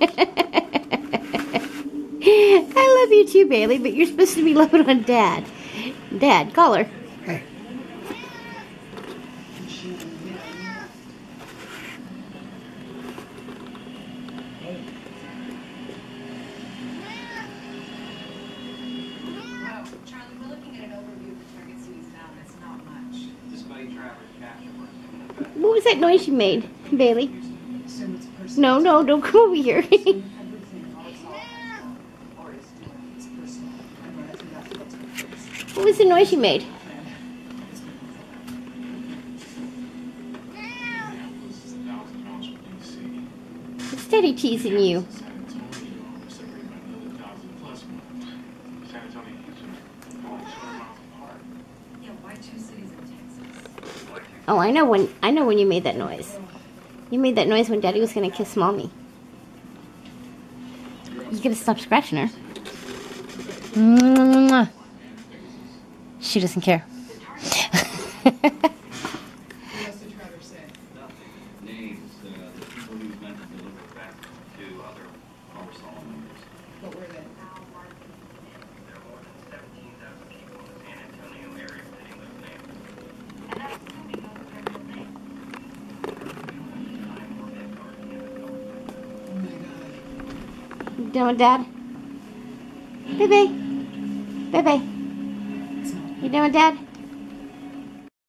I love you too, Bailey, but you're supposed to be loving on Dad. Dad, call her. Hey. Wow, Charlie, we're looking at an overview of the target cities now, and it's not much. Despite Traverse capture work in the back. What was that noise you made, Bailey? So it's personal. No, no, don't come over here. Everything always all or is doing is personal. And when I do that, that's what it is. what was the noise you made? was a thousand miles from DC. It's Daddy teasing you. San Antonio was separated by another thousand plus miles. San Antonio and Houston are only 200 miles apart. Yeah, why two cities in Texas? Oh, I know when I know when you made that noise. You made that noise when Daddy was gonna kiss Mommy. You gotta stop scratching her. Mwah. She doesn't care. What else did Traverse say? Nothing. Names, uh, the people he meant to deliver back to other Oversol with Dad? Baby. Baby. You doing, Dad?